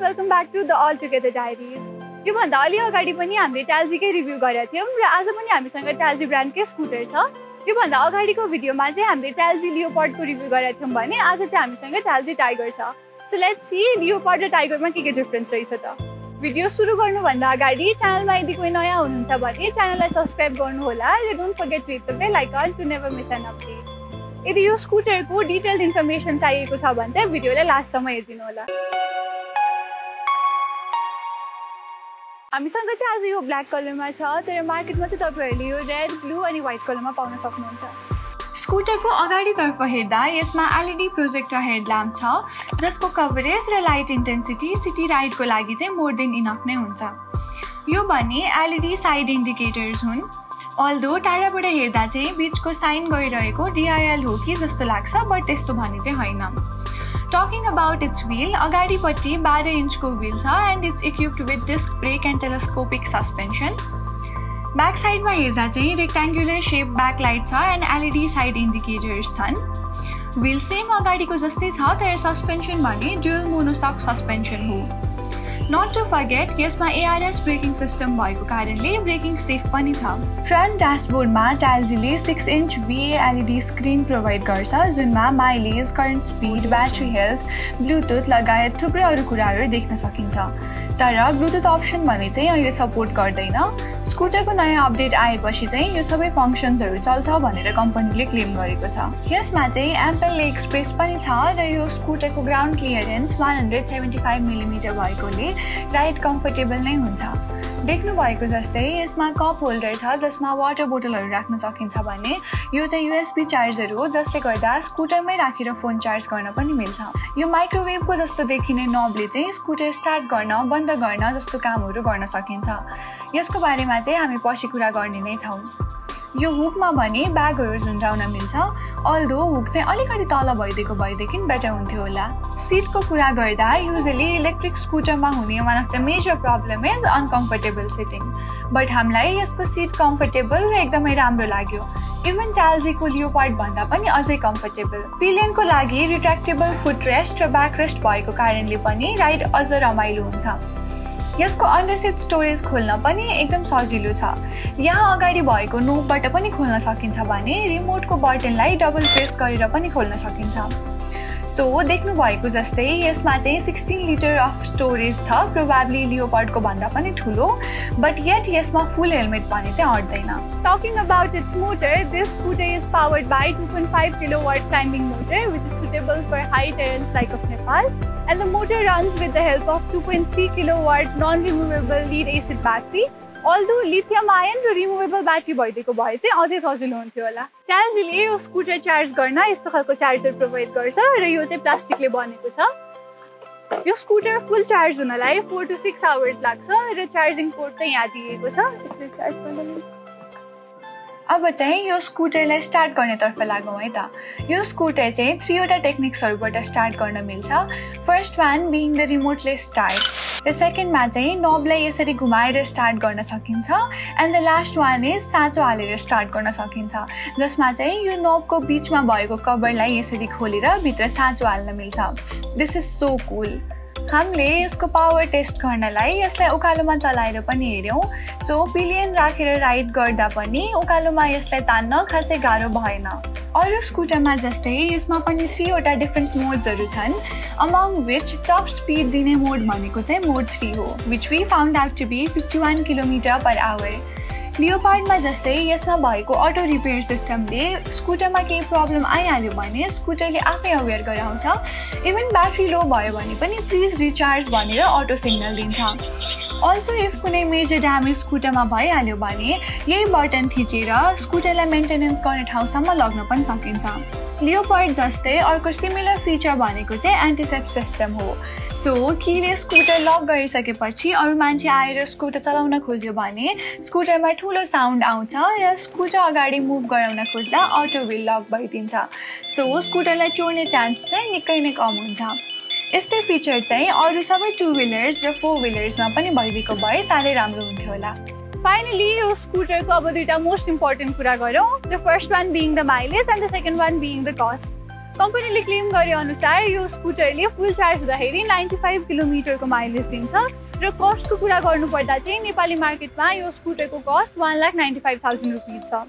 Welcome back to the all together diaries योभन्दा अलि अगाडि पनि हामीले ट्याल्जीकै रिभ्यू गरेका थियौँ र आज पनि हामीसँग ट्याल्जी ब्रान्डकै स्कुटर छ? योभन्दा अगाडिको भिडियोमा चाहिँ हामीले ट्याल्जी लियोपर्डको रिभ्यू गरेका थियौँ भने आज चाहिँ हामीसँग ट्याल्जी टाइगर छ। सो लेट्स सी लियोपर्ड र टाइगरमा के के डिफ्रेन्स रहेछ त? भिडियो सुरु गर्नुभन्दा अगाडि च्यानलमा यदि कोही नयाँ हुनुहुन्छ भने च्यानललाई सब्सक्राइब गर्नुहोला र don't forget to hit the bell icon to never miss an update यदि यो स्कुटरको डिटेल्ड इन्फर्मेसन चाहिएको छ भने चाहिँ भिडियोलाई लास्टसम्म हेरिदिनु होला। हामीसँग चाहिँ आज यो ब्ल्याक कलरमा छ तर मार्केटमा चाहिँ तपाईँहरूले यो रेड ब्लू अनि व्हाइट कलरमा पाउन सक्नुहुन्छ। स्कुटरको अगाडितर्फ हेर्दा यसमा एलइडी प्रोजेक्टर हेडल्याम्प छ जसको कभरेज र लाइट इन्टेन्सिटी सिटी राइडको लागि चाहिँ मोर देन इनफ नै हुन्छ। यो भने एलइडी साइड इन्डिकेटर्स हुन्। अल्दो टाढाबाट हेर्दा चाहिँ बिचको साइन गइरहेको डिआरएल हो कि जस्तो लाग्छ बट त्यस्तो भने चाहिँ होइन। टकिङ अबाउट इट्स व्हिल अगाडिपट्टि बाह्र इन्चको व्हिल छ and it's equipped with disc brake and telescopic suspension back साइडमा हेर्दा चाहिँ रेक्ट्याङ्गुलर सेप ब्याक लाइट छ एन्ड एलइडी साइड इन्डिकेटर्स छन् व्हिल सेम अगाडिको जस्तै छ तर सस्पेन्सन भने ड्युल मोनोसक सस्पेन्सन हो नट टु फर्गेट यसमा एआरएस ब्रेकिङ सिस्टम भएको कारणले ब्रेकिङ सेफ पनि छ फ्रन्ट ड्यासबोर्डमा टाइल्जीले सिक्स इन्च भिएएलइडी स्क्रिन प्रोभाइड गर्छ जुनमा mileage current speed battery health Bluetooth लगायत थुप्रै अरू कुराहरू देख्न सकिन्छ तर ब्लुटुथ अप्सन भने चाहिँ अहिले सपोर्ट गर्दैन स्कुटरको नयाँ अपडेट आएपछि चाहिँ यो सबै फङ्सन्सहरू चल्छ भनेर कम्पनीले क्लेम गरेको छ यसमा चाहिँ एम्पल लेग स्पेस पनि छ र यो स्कुटरको ground clearance one hundred seventy five millimetre भएकोले राइड कम्फर्टेबल नै हुन्छ। देख्नु भएको जस्तै यसमा कप होल्डर छ जसमा वाटर बोटलहरू राख्न सकिन्छ भने यो चाहिँ युएसबी चार्जर हो जसले गर्दा स्कुटरमै राखेर फोन चार्ज गर्न पनि मिल्छ। यो माइक्रोवेभको जस्तो देखिने नबले चाहिँ स्कुटर स्टार्ट गर्न बन्द गर्न जस्तो कामहरू गर्न सकिन्छ। यसको बारेमा चाहिँ हामी पछि कुरा गर्ने नै छौँ। यो हुकमा भने ब्यागहरू झुन्डाउन मिल्छ। अल्दो हुक चाहिँ अलिकति तल भइदिएको भएदेखि बेटर हुन्थ्यो होला। सिटको कुरा गर्दा युजली इलेक्ट्रिक स्कुटरमा हुने one of the major problem is uncomfortable seating but हामीलाई यसको सिट कम्फर्टेबल र एकदमै राम्रो लाग्यो। इभन टाल्जीको लियोपार्ट भन्दा पनि अझै कम्फर्टेबल पिलियनको लागि रिट्र्याक्टेबल फुट रेस्ट र ब्याक रेस्ट भएको कारणले पनि राइड अझ रमाइलो हुन्छ। यसको अन्डरसिट स्टोरेज खोल्न पनि एकदम सजिलो छ। यहाँ अगाडि भएको नोबबाट पनि खोल्न सकिन्छ भने रिमोटको बटनलाई डबल प्रेस गरेर पनि खोल्न सकिन्छ। सो देख्नु भएको जस्तै यसमा चाहिँ सिक्सटिन लिटर अफ स्टोरेज छ प्रोभाब्ली लियोपर्डको भन्दा पनि ठुलो बट यट यसमा फुल हेलमेट भने चाहिँ अट्दैन। Talking about its motor this scooter is powered by two point five kilo watt climbing motor which is suitable for high terrains like of Nepal and the motor runs with the help of 2.3 kilowatt non-removable lead acid battery. Although lithium ion र removable battery भइदिएको भए चाहिँ अझै सजिलो हुन्थ्यो होला। ट्याल्जीले यो scooter charge गर्न यस्तो खालको चार्जर प्रोभाइड गर्छ र यो चाहिँ प्लास्टिकले बनेको छ। यो स्कुटर फुल चार्ज हुनलाई फोर टु सिक्स आवर्स लाग्छ र चार्जिङ पोर्ट चाहिँ यहाँ दिएको छ। यसले चार्ज गर्न अब चाहिँ यो स्कुटरलाई स्टार्ट गर्नेतर्फ लागौँ है त। यो स्कुटर चाहिँ थ्रीवटा टेक्निक्सहरूबाट स्टार्ट गर्न मिल्छ। फर्स्ट वान बिङ द रिमोटले स्टार्ट र सेकेन्डमा चाहिँ नबलाई यसरी घुमाएर स्टार्ट गर्न सकिन्छ। And the last one is साँचो हालेर स्टार्ट गर्न सकिन्छ। जसमा चाहिँ यो नबको बिचमा भएको कभरलाई यसरी खोलेर भित्र साँचो हाल्न मिल्छ। दिस इज सो कुल हामीले यसको पावर टेस्ट गर्नलाई यसलाई उकालोमा चलाएर पनि हेऱ्यौँ। सो पिलियन राखेर राइड गर्दा पनि उकालोमा यसलाई तान्न खासै गाह्रो भएन। अरू स्कुटरमा जस्तै यसमा पनि थ्रीवटा डिफ्रेन्ट मोड्सहरू छन् अमङ विच टप स्पिड दिने मोड भनेको चाहिँ मोड थ्री हो which we found out to be fifty one kilometre per hour लियोपार्डमा जस्तै यसमा भएको अटो रिपेयर सिस्टमले स्कुटरमा केही प्रब्लम आइहाल्यो भने स्कुटरले आफै अवेर गराउँछ। इभन ब्याट्री लो भयो भने पनि प्लिज रिचार्ज भनेर अटो सिग्नल दिन्छ। अल्सो इफ कुनै मेजर ड्यामेज स्कुटरमा भइहाल्यो भने यही बटन थिचेर स्कुटरलाई मेन्टेनेन्स गर्ने ठाउँसम्म लग्न पनि सकिन्छ। लियोपर्ड जस्तै अर्को सिमिलर फिचर भनेको चाहिँ एन्टिसेप्ट सिस्टम हो। सो किले स्कुटर लक गरिसकेपछि अरू मान्छे आएर स्कुटर चलाउन खोज्यो भने स्कुटरमा ठुलो साउन्ड आउँछ र स्कुटर अगाडि मुभ गराउन खोज्दा अटो विल लक भइदिन्छ। सो स्कुटरलाई चोर्ने चान्स चाहिँ निकै नै कम हुन्छ। यस्तै फिचर चाहिँ अरू सबै टु विलर्स र फोर विलर्समा पनि भइदिएको भए साह्रै राम्रो हुन्थ्यो होला। फाइनली यो स्कुटरको अब दुइटा मोस्ट इम्पोर्टेन्ट कुरा गरौँ. The first one being the mileage and the second one being the cost कम्पनीले क्लेम गरे अनुसार यो स्कुटरले फुल चार्ज हुँदाखेरि नाइन्टी फाइभ किलोमिटरको माइलेज दिन्छ र कस्टको कुरा गर्नुपर्दा चाहिँ नेपाली मार्केटमा यो स्कुटरको cost one lakh ninety five thousand rupees छ।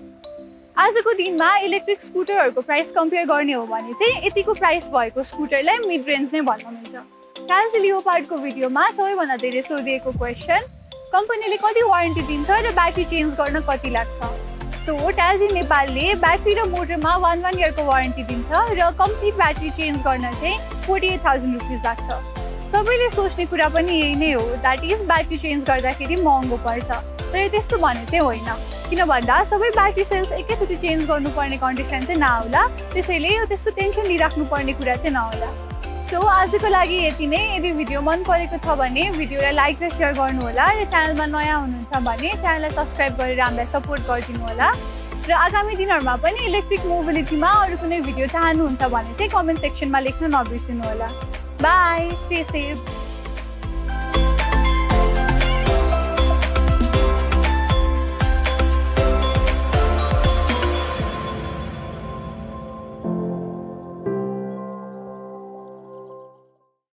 आजको दिनमा इलेक्ट्रिक स्कुटरहरूको प्राइस कम्पेयर गर्ने हो भने चाहिँ यतिको प्राइस भएको स्कुटरलाई मिड रेन्ज नै भन्न मिल्छ ट्याल्स लियोपार्डको भिडियोमा सबैभन्दा धेरै सोधिएको क्वेसन कम्पनीले कति वारेन्टी दिन्छ र ब्याट्री चेन्ज गर्न कति लाग्छ? सो ट्याल्जी नेपालले ब्याट्री र मोटरमा वान वान इयरको वारेन्टी दिन्छ र कम्प्लिट ब्याट्री चेन्ज गर्न चाहिँ फोर्टी एट थाउजन्ड रुपिज लाग्छ। सबैले सोच्ने कुरा पनि यही नै हो द्याट इज ब्याट्री चेन्ज गर्दाखेरि महँगो पर्छ। तर त्यस्तो भने चाहिँ होइन। किन भन्दा सबै ब्याट्री सेल्स एकैचोटि चेन्ज गर्नुपर्ने कन्डिसन चाहिँ नहोला त्यसैले यो त्यस्तो टेन्सन लिइराख्नु पर्ने कुरा चाहिँ नहोला सो आजको लागि यति नै। यदि भिडियो मन परेको छ भने भिडियोलाई लाइक र सेयर गर्नुहोला र च्यानलमा नयाँ हुनुहुन्छ भने च्यानललाई सब्सक्राइब गरेर हामीलाई सपोर्ट गरिदिनु होला र आगामी दिनहरूमा पनि इलेक्ट्रिक मोबिलिटीमा अरू कुनै भिडियो चाहनुहुन्छ भने चाहिँ कमेन्ट सेक्सनमा लेख्न नबिर्सिनु होला बाई स्टे सेफ।